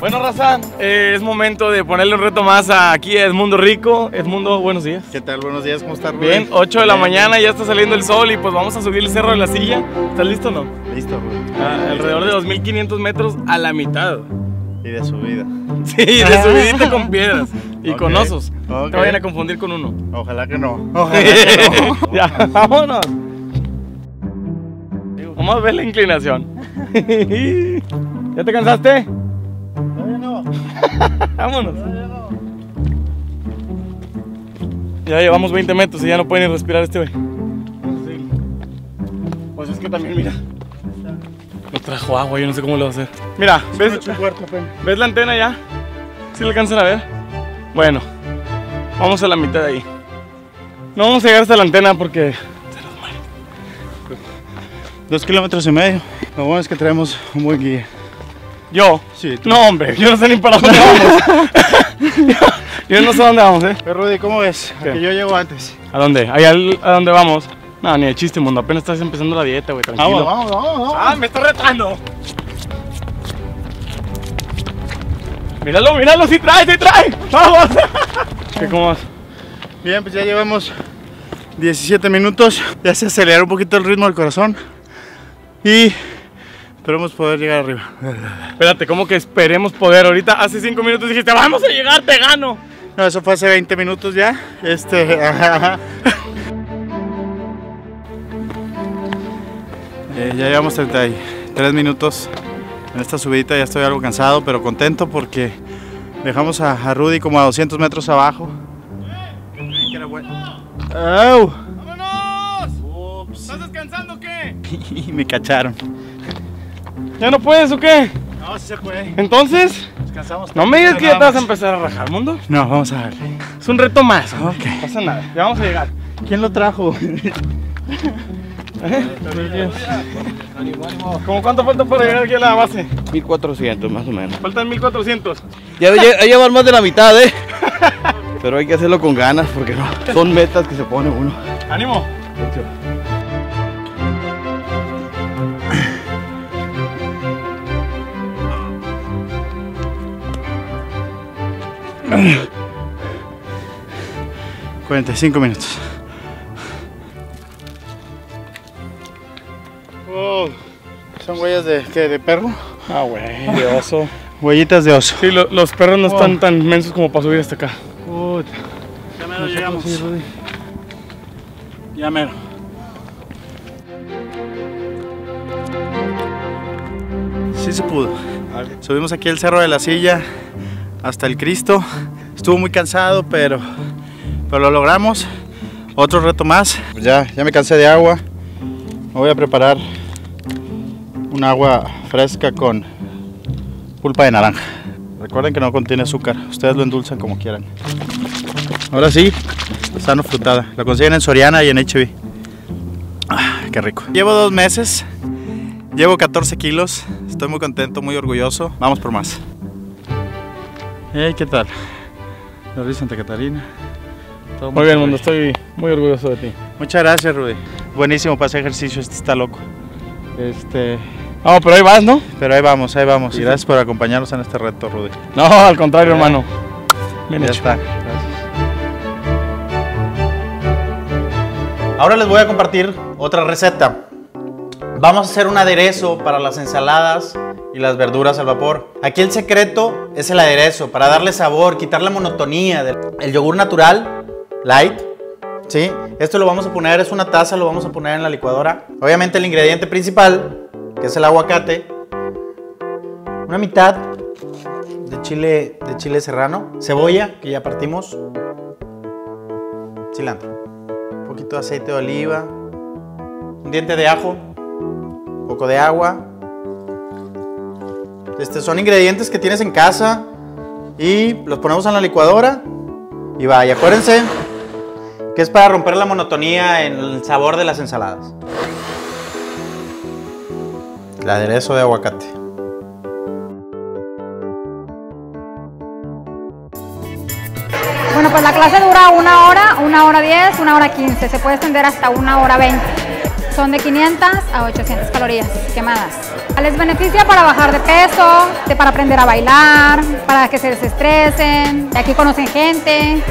Bueno, Raza, eh, es momento de ponerle un reto más a- aquí a Edmundo Rico. Edmundo, buenos días. ¿Qué tal? Buenos días, ¿cómo estás? Rubén? Bien, 8 de la mañana, ya está saliendo el sol y pues vamos a subir el cerro de la silla. ¿Estás listo o no? Listo, Rubén. Ah, alrededor de 2500 metros a la mitad. Y de subida. Sí, de subidita con piedras y con osos. No ok. te vayan a confundir con uno. Ojalá que no. Ojalá que no. ya, vámonos. Vamos a ver la inclinación. ¿Ya te cansaste? Todavía no. Vámonos. Ya llevamos 20 metros y ya no puede ni respirar este güey. Pues es que también, mira. No trajo agua, yo no sé cómo lo va a hacer. Mira, ¿ves, apenas. ¿ves la antena ya? ¿Sí la alcanzan a ver? Bueno, vamos a la mitad de ahí. No vamos a llegar hasta la antena porque Dos kilómetros y medio. Lo bueno es que traemos un buen guía. yo. Sí, tú. No, hombre, yo no sé ni para dónde vamos. yo no sé dónde vamos, ¿eh? Pero Rudy, ¿cómo ves? ¿Qué? A que yo llego antes. ¿A dónde? ¿Ahí al- ¿A dónde vamos? No, ni de chiste, mundo. Apenas estás empezando la dieta, güey. Tranquilo. Vamos, vamos, vamos. ¡Ah, me está retando! Míralo, míralo, sí trae, sí trae. ¡Vamos! ¿Qué, cómo vas? Bien, pues ya llevamos 17 minutos. Ya se aceleró un poquito el ritmo del corazón. Y esperemos poder llegar arriba. Espérate, ¿cómo que esperemos poder? Ahorita hace 5 minutos dijiste, vamos a llegar, te gano. No, eso fue hace 20 minutos ya. Este. Eh, ya llevamos 33 minutos en esta subidita. Ya estoy algo cansado, pero contento porque dejamos a, a Rudy como a 200 metros abajo. Creí que era bueno. ¡Au! ¡Vámonos! ¿Estás descansando o qué? Me cacharon. ¿Ya no puedes o qué? No, sí se puede. Entonces, Descansamos. no me digas que ya te vas a empezar a rajar, mundo. No, vamos a ver. Es un reto más. hombre. Ok. No pasa nada, ya vamos a llegar. ¿Quién lo trajo? ¿Cómo cuánto falta para llegar aquí a la base? 1400 más o menos. Faltan 1400. Ya, ya, ya llevan más de la mitad, ¿eh? Pero hay que hacerlo con ganas porque no. Son metas que se pone uno. ¡Ánimo! Bien. 45 minutos. Oh, ¿Son huellas de qué? ¿De perro? Ah, güey, de oso. Huellitas de oso. Sí, lo- los perros no Oh. están tan mensos como para subir hasta acá. Puta. Ya mero llegamos. Sí. Ya mero. Sí se pudo. Subimos aquí el cerro de la silla hasta el Cristo. Estuvo muy cansado, pero, pero lo logramos. Otro reto más. Ya, ya me cansé de agua. Voy a preparar un agua fresca con pulpa de naranja. Recuerden que no contiene azúcar. Ustedes lo endulzan como quieran. Ahora sí, sano frutada. La consiguen en Soriana y en HB. Ah, qué rico. Llevo dos meses. Llevo 14 kilos. Estoy muy contento, muy orgulloso. Vamos por más. Hey, ¿qué tal? La Ruiz Santa Catarina. Todo Muy bien, mundo, estoy muy orgulloso de ti. Muchas gracias, Rudy. Buenísimo para hacer ejercicio. Este está loco. Este, Vamos, pero ahí vas, ¿no? pero ahí vamos, ahí vamos. Y gracias por acompañarnos en este reto, Rudy. No, al contrario, hermano. Bien Ya hecho. está. Gracias. Ahora les voy a compartir otra receta. Vamos a hacer un aderezo para las ensaladas y las verduras al vapor. Aquí el secreto es el aderezo para darle sabor, quitar la monotonía del el yogur natural light. ¿Sí? Esto lo vamos a poner, es una taza, lo vamos a poner en la licuadora. Obviamente el ingrediente principal, que es el aguacate. Una mitad de chile, de chile serrano, cebolla, que ya partimos, cilantro, un poquito de aceite de oliva, un diente de ajo, un poco de agua. Este, son ingredientes que tienes en casa y los ponemos en la licuadora y va. Y acuérdense que es para romper la monotonía en el sabor de las ensaladas. El aderezo de aguacate. Bueno, Pues la clase dura una hora, una hora 10, una hora 15. Se puede extender hasta una hora 20. Son de 500 a 800 calorías quemadas. Les beneficia para bajar de peso, para aprender a bailar, para que se desestresen. De aquí conocen gente.